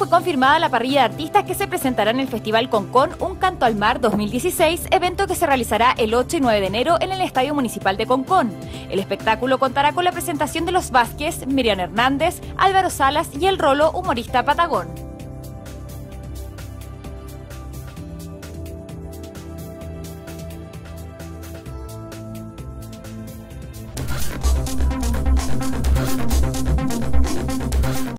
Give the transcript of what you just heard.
fue confirmada la parrilla de artistas que se presentará en el Festival Concon Un Canto al Mar 2016, evento que se realizará el 8 y 9 de enero en el Estadio Municipal de Concón. El espectáculo contará con la presentación de los Vázquez, Miriam Hernández, Álvaro Salas y el rolo humorista Patagón.